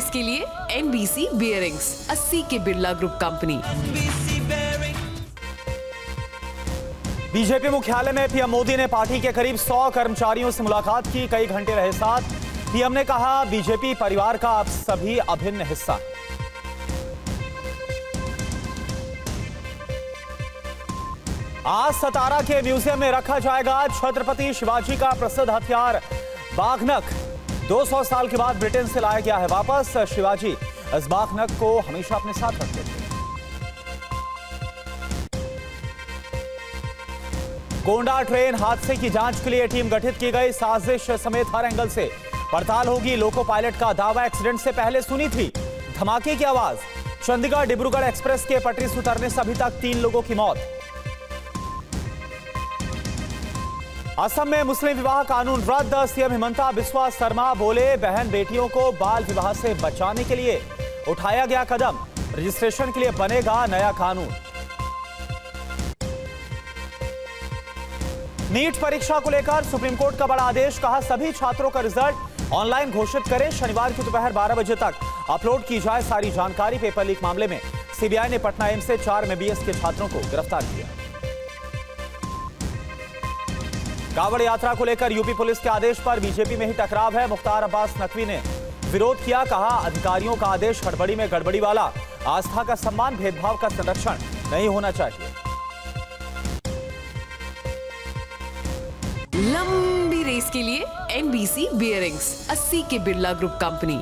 Race के लिए NBC bearings 80 के बिरला ग्रुप कंपनी बीजेपी मुख्यालय में पीएम मोदी ने पार्टी के करीब 100 कर्मचारियों से मुलाकात की, कई घंटे रहे साथ। पीएम ने कहा बीजेपी परिवार का आप सभी अभिन्न हिस्सा। आज सतारा के म्यूज़ियम में रखा जाएगा छत्रपति शिवाजी का प्रसिद्ध हथियार बाघनक 200 साल के बाद ब्रिटेन से लाया गया है वापस। शिवाजी इस बाघनक को हमेशा अपने साथ रखते थे। गोंडा ट्रेन हादसे की जाँच के लिए टीम गठित की गई। साजिश समेत हर एंगल से। पड़ताल होगी लोको पायलट का दावा। एक्सीडेंट से पहले सुनी थी। धमाके की आवाज़। चंडीगढ़ डिब्रूगढ़ एक्सप्रेस के पटरी से उतरने से अभी तक तीन लोगों की मौत। असम में मुस्लिम विवाह कानून रद्द। सीएम हिमंता बिस्वा शर्मा बोले, बहन बेटियों को बाल विवाह से बचाने के लिए उठाया गया कदम। रजिस्ट्रेशन के लिए बनेगा नया कानून। नीट परीक्षा को लेकर सुप्रीम कोर्ट का बड़ा आदेश, कहा सभी छात्रों का रिज़ल्ट ऑनलाइन घोषित करें। शनिवार की दोपहर 12 बजे तक अपलोड की जाए सारी जानकारी। पेपर लीक मामले में सीबीआई ने पटना एम्स से चार में बीएस के छात्रों को गिरफ़्तार किया। कावड़ यात्रा को लेकर यूपी पुलिस के आदेश पर बीजेपी में ही टकराव है। मुख्तार अब्बास नकवी ने विरोध किया कहा अधिकारियों का आदेश हड़बड़ी में गड़बड़ी वाला। आस्था का सम्मान भेदभाव का संरक्षण नहीं होना चाहिए। लंबी रेस के लिए एनबीसी बियरिंग्स 80 के बिरला ग्रुप कंपनी।